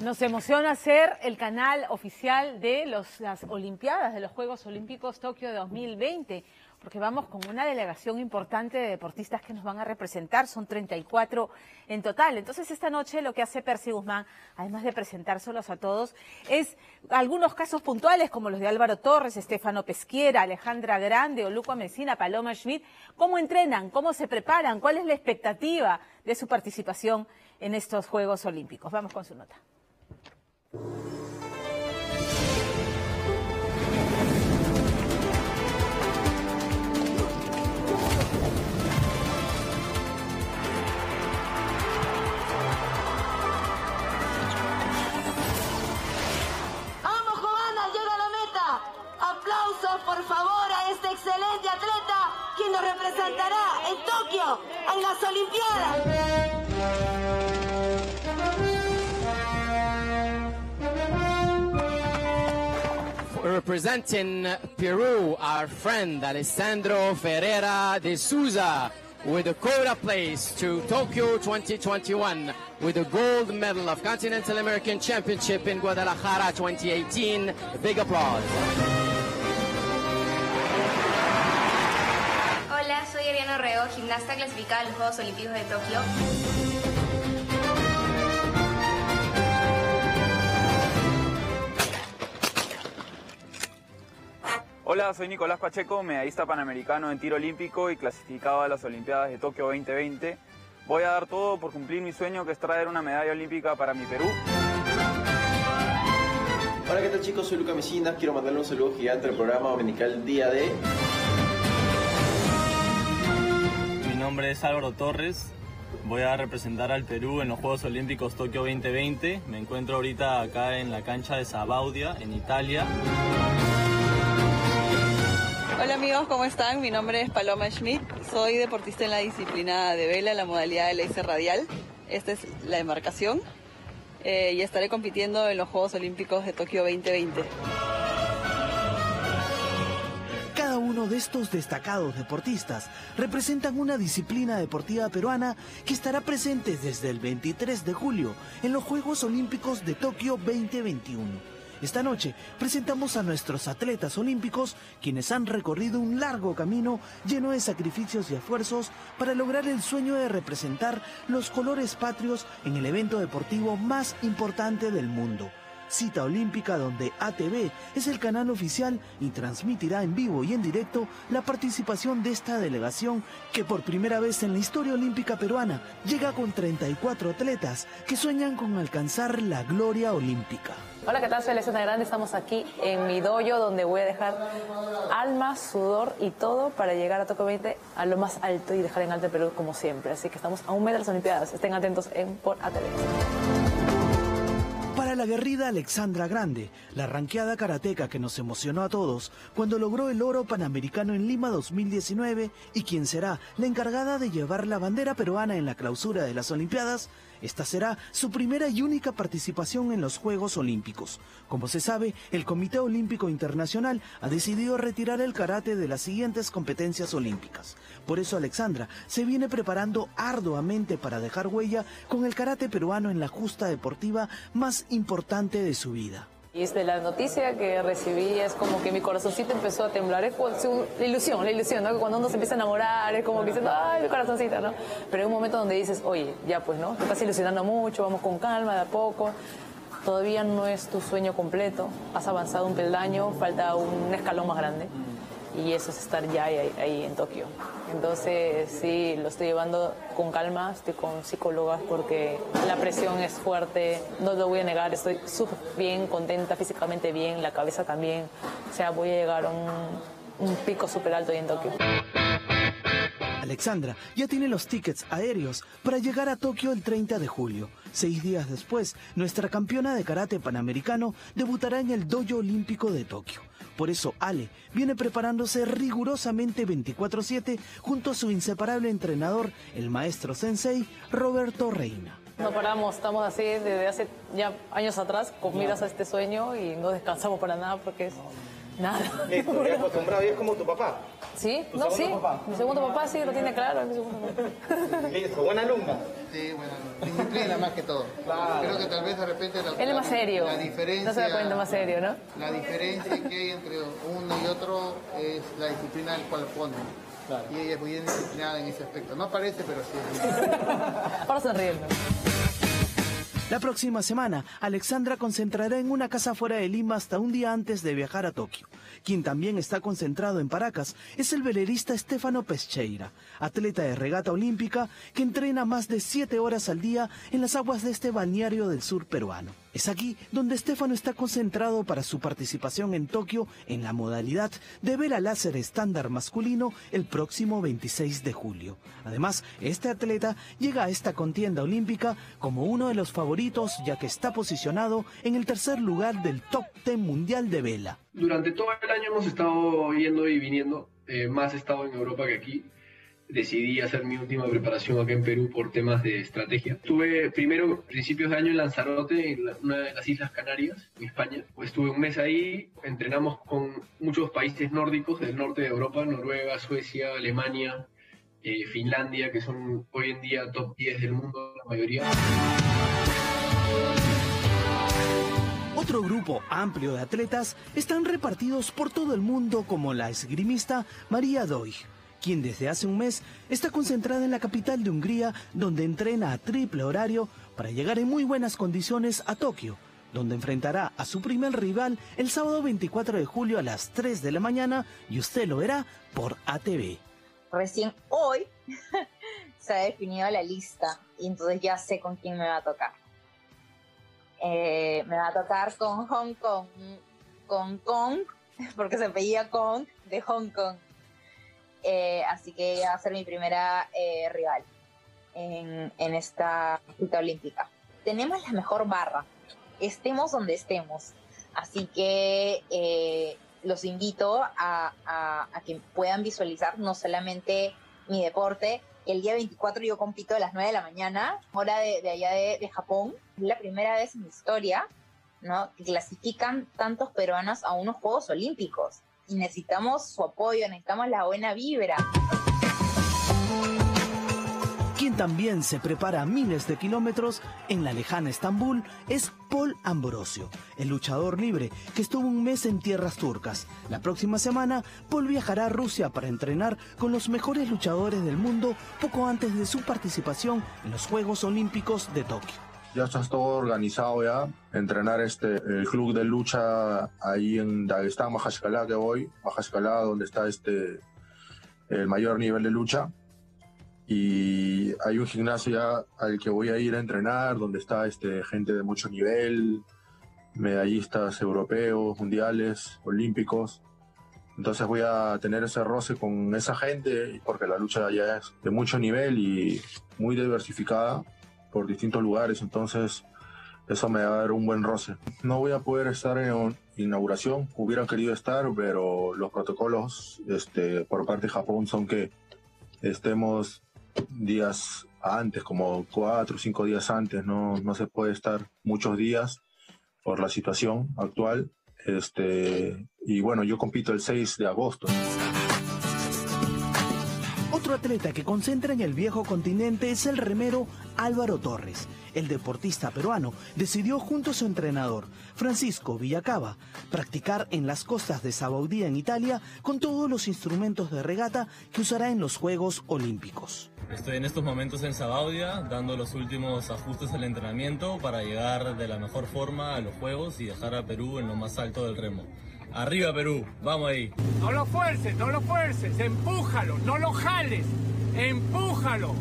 Nos emociona ser el canal oficial de los, las Olimpiadas, de los Juegos Olímpicos Tokio de 2020, porque vamos con una delegación importante de deportistas que nos van a representar, son 34 en total. Entonces esta noche lo que hace Percy Guzmán, además de presentárselos a todos, es algunos casos puntuales como los de Álvaro Torres, Estefano Pesquiera, Alejandra Grande, Oluco Mesina, Paloma Schmidt, cómo entrenan, cómo se preparan, cuál es la expectativa de su participación en estos Juegos Olímpicos. Vamos con su nota. Por favor, a este excelente atleta quien nos representará en Tokio, en las Olimpiadas! Representing Peru, our friend Alessandro Ferreira de Souza with the quota place to Tokyo 2021 with the gold medal of Continental American Championship in Guadalajara 2018. Big applause. Hola, soy Ariana Reo, gimnasta clasificada en los Juegos Olímpicos de Tokio. Hola, soy Nicolás Pacheco, medallista panamericano en tiro olímpico y clasificado a las Olimpiadas de Tokio 2020. Voy a dar todo por cumplir mi sueño que es traer una medalla olímpica para mi Perú. Hola, ¿qué tal chicos? Soy Luca Mesina. Quiero mandarle un saludo gigante al programa dominical Día de... Mi nombre es Álvaro Torres. Voy a representar al Perú en los Juegos Olímpicos Tokio 2020. Me encuentro ahorita acá en la cancha de Sabaudia, en Italia. Hola amigos, ¿cómo están? Mi nombre es Paloma Schmidt. Soy deportista en la disciplina de vela, la modalidad de laser radial. Esta es la embarcación. Eh, y estaré compitiendo en los Juegos Olímpicos de Tokio 2020. Cada uno de estos destacados deportistas representan una disciplina deportiva peruana que estará presente desde el 23 de julio en los Juegos Olímpicos de Tokio 2021. Esta noche presentamos a nuestros atletas olímpicos quienes han recorrido un largo camino lleno de sacrificios y esfuerzos para lograr el sueño de representar los colores patrios en el evento deportivo más importante del mundo. Cita Olímpica donde ATV es el canal oficial y transmitirá en vivo y en directo la participación de esta delegación que por primera vez en la historia olímpica peruana llega con 34 atletas que sueñan con alcanzar la gloria olímpica. Hola, ¿qué tal? Soy Alessandra Grande. Estamos aquí en mi dojo donde voy a dejar alma, sudor y todo para llegar a Tokio 20 a lo más alto y dejar en alto el Perú como siempre. Así que estamos a un mes de las Olimpiadas. Estén atentos en por ATV. Para la guerrida Alexandra Grande, la ranqueada karateca que nos emocionó a todos cuando logró el oro panamericano en Lima 2019 y quien será la encargada de llevar la bandera peruana en la clausura de las Olimpiadas, esta será su primera y única participación en los Juegos Olímpicos. Como se sabe, el Comité Olímpico Internacional ha decidido retirar el karate de las siguientes competencias olímpicas. Por eso Alexandra se viene preparando arduamente para dejar huella con el karate peruano en la justa deportiva más importante de su vida. Y es de la noticia que recibí, es como que mi corazoncito empezó a temblar. Es la ilusión, la ilusión, ¿no? Que cuando uno se empieza a enamorar, es como que dices, ay, mi corazoncito, ¿no? Pero hay un momento donde dices, oye, ya pues, ¿no? Te estás ilusionando mucho, vamos con calma, de a poco. Todavía no es tu sueño completo, has avanzado un peldaño, falta un escalón más grande. Y eso es estar ya ahí, en Tokio. Entonces, sí, lo estoy llevando con calma, estoy con psicólogas porque la presión es fuerte, no lo voy a negar, estoy súper bien, contenta, físicamente bien, la cabeza también. O sea, voy a llegar a un, un pico súper alto ahí en Tokio. Alexandra ya tiene los tickets aéreos para llegar a Tokio el 30 de julio. Seis días después, nuestra campeona de karate panamericano debutará en el Dojo Olímpico de Tokio. Por eso Ale viene preparándose rigurosamente 24/7 junto a su inseparable entrenador, el maestro sensei Roberto Reina. No paramos, estamos así desde hace ya años atrás, con miras a este sueño y no descansamos para nada porque es nada. Estoy acostumbrado y es como tu papá. ¿Sí? ¿Tu No, sí. papá? Mi segundo papá sí lo tiene claro. es mi segundo papá. Listo, buena alumna. Mente, bueno, disciplina más que todo. Creo que tal vez de repente la, Él es más serio. la diferencia... No se da cuenta más serio, ¿no? La diferencia que hay entre uno y otro es la disciplina al cual pone. Y ella es muy bien disciplinada en ese aspecto. No parece, pero sí. Para sonriendo. La próxima semana, Alexandra concentrará en una casa fuera de Lima hasta un día antes de viajar a Tokio. Quien también está concentrado en Paracas es el velerista Stefano Pescheira, atleta de regata olímpica que entrena más de siete horas al día en las aguas de este balneario del sur peruano. Es aquí donde Stefano está concentrado para su participación en Tokio en la modalidad de vela láser estándar masculino el próximo 26 de julio. Además, este atleta llega a esta contienda olímpica como uno de los favoritos ya que está posicionado en el tercer lugar del top 10 mundial de vela. Durante todo el año hemos estado yendo y viniendo, eh, más he estado en Europa que aquí decidí hacer mi última preparación acá en Perú por temas de estrategia. Estuve primero, principios de año, en Lanzarote, en una de las Islas Canarias, en España. Pues estuve un mes ahí, entrenamos con muchos países nórdicos del norte de Europa, Noruega, Suecia, Alemania, eh, Finlandia, que son hoy en día top 10 del mundo, la mayoría. Otro grupo amplio de atletas están repartidos por todo el mundo como la esgrimista María Doig quien desde hace un mes está concentrada en la capital de Hungría, donde entrena a triple horario para llegar en muy buenas condiciones a Tokio, donde enfrentará a su primer rival el sábado 24 de julio a las 3 de la mañana y usted lo verá por ATV. Recién hoy se ha definido la lista y entonces ya sé con quién me va a tocar. Eh, me va a tocar con Hong Kong, con Kong, porque se pedía Kong de Hong Kong. Eh, así que ella va a ser mi primera eh, rival en, esta cita olímpica. Tenemos la mejor barra, estemos donde estemos. Así que eh, los invito a, que puedan visualizar no solamente mi deporte. El día 24 yo compito a las 9 de la mañana, hora de, allá de, de, Japón. Es la primera vez en mi historia ¿no? que clasifican tantos peruanos a unos Juegos Olímpicos y necesitamos su apoyo, necesitamos la buena vibra. Quien también se prepara miles de kilómetros en la lejana Estambul es Paul Ambrosio, el luchador libre que estuvo un mes en tierras turcas. La próxima semana, Paul viajará a Rusia para entrenar con los mejores luchadores del mundo poco antes de su participación en los Juegos Olímpicos de Tokio ya está todo organizado ya. Entrenar este, el club de lucha ahí en Dagestán, Baja Escalada que voy, Baja Escalada donde está este, el mayor nivel de lucha. Y hay un gimnasio ya al que voy a ir a entrenar, donde está este, gente de mucho nivel, medallistas europeos, mundiales, olímpicos. Entonces voy a tener ese roce con esa gente, porque la lucha ya es de mucho nivel y muy diversificada por distintos lugares, entonces eso me va a dar un buen roce. No voy a poder estar en inauguración, hubiera querido estar, pero los protocolos este, por parte de Japón son que estemos días antes, como cuatro o cinco días antes, no, no se puede estar muchos días por la situación actual. Este, y bueno, yo compito el 6 de agosto. Otro atleta que concentra en el viejo continente es el remero Álvaro Torres. El deportista peruano decidió junto a su entrenador, Francisco Villacaba, practicar en las costas de Sabaudí en Italia con todos los instrumentos de regata que usará en los Juegos Olímpicos. Estoy en estos momentos en Sabaudia dando los últimos ajustes al entrenamiento para llegar de la mejor forma a los Juegos y dejar a Perú en lo más alto del remo. Arriba Perú, vamos ahí. No lo fuerces, no lo fuerces, empújalo, no lo jales, empújalo.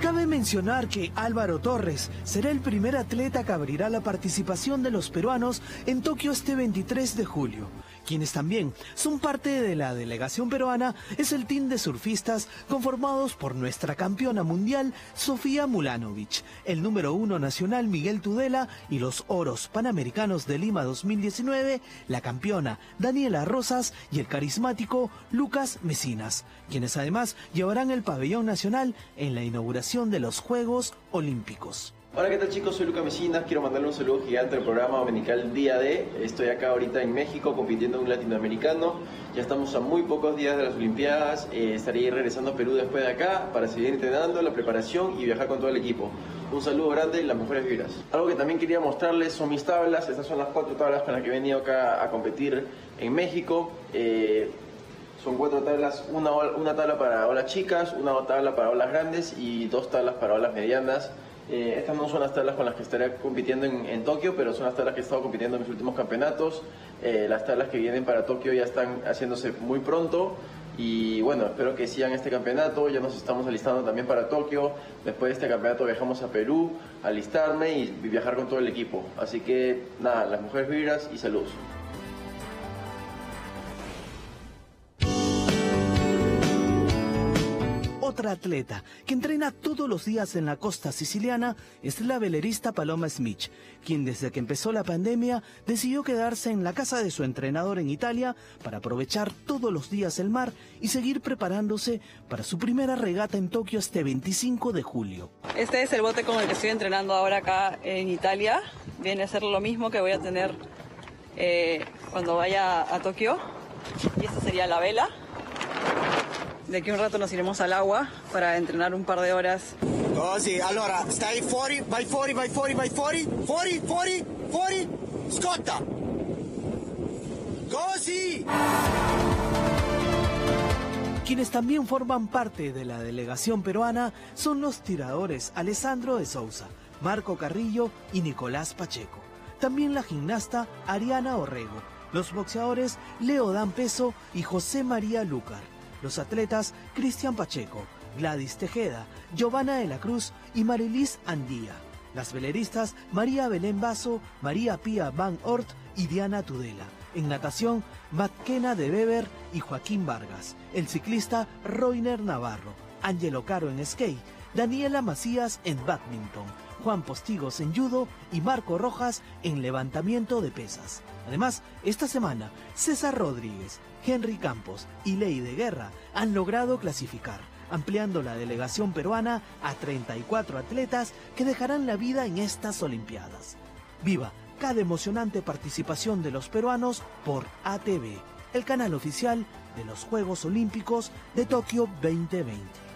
Cabe mencionar que Álvaro Torres será el primer atleta que abrirá la participación de los peruanos en Tokio este 23 de julio. Quienes también son parte de la delegación peruana es el team de surfistas conformados por nuestra campeona mundial Sofía Mulanovic, el número uno nacional Miguel Tudela y los oros panamericanos de Lima 2019, la campeona Daniela Rosas y el carismático Lucas Mesinas, quienes además llevarán el pabellón nacional en la inauguración de los Juegos Olímpicos. Hola, ¿qué tal chicos? Soy Luca Mesinas. Quiero mandarle un saludo gigante al programa dominical Día D. Estoy acá ahorita en México compitiendo en un latinoamericano. Ya estamos a muy pocos días de las Olimpiadas. Eh, estaré regresando a Perú después de acá para seguir entrenando, la preparación y viajar con todo el equipo. Un saludo grande y las mejores vibras. Algo que también quería mostrarles son mis tablas. Estas son las cuatro tablas con las que he venido acá a competir en México. Eh, son cuatro tablas, una, una tabla para olas chicas, una tabla para olas grandes y dos tablas para olas medianas. Eh, estas no son las tablas con las que estaré compitiendo en, Tokio, pero son las tablas que he estado compitiendo en mis últimos campeonatos. Eh, las tablas que vienen para Tokio ya están haciéndose muy pronto. Y bueno, espero que sigan este campeonato. Ya nos estamos alistando también para Tokio. Después de este campeonato viajamos a Perú, a alistarme y viajar con todo el equipo. Así que nada, las mujeres vibras y saludos. Otra atleta que entrena todos los días en la costa siciliana es la velerista Paloma Smith, quien desde que empezó la pandemia decidió quedarse en la casa de su entrenador en Italia para aprovechar todos los días el mar y seguir preparándose para su primera regata en Tokio este 25 de julio. Este es el bote con el que estoy entrenando ahora acá en Italia. Viene a ser lo mismo que voy a tener eh, cuando vaya a Tokio. Y esta sería la vela. De aquí un rato nos iremos al agua para entrenar un par de horas. Così, allora stai fuori, vai fuori, vai fuori, vai fuori, fuori, fuori, fuori, scotta. Così. Quienes también forman parte de la delegación peruana son los tiradores Alessandro de Sousa, Marco Carrillo y Nicolás Pacheco. También la gimnasta Ariana Orrego, los boxeadores Leo Dan Peso y José María Lucar los atletas Cristian Pacheco, Gladys Tejeda, Giovanna de la Cruz y Marilis Andía. Las veleristas María Belén Basso, María Pía Van Ort y Diana Tudela. En natación, Matkena de Weber y Joaquín Vargas. El ciclista Roiner Navarro. Angelo Caro en skate. Daniela Macías en badminton. Juan Postigos en judo y Marco Rojas en levantamiento de pesas. Además, esta semana, César Rodríguez, Henry Campos y Ley de Guerra han logrado clasificar, ampliando la delegación peruana a 34 atletas que dejarán la vida en estas Olimpiadas. Viva cada emocionante participación de los peruanos por ATV, el canal oficial de los Juegos Olímpicos de Tokio 2020.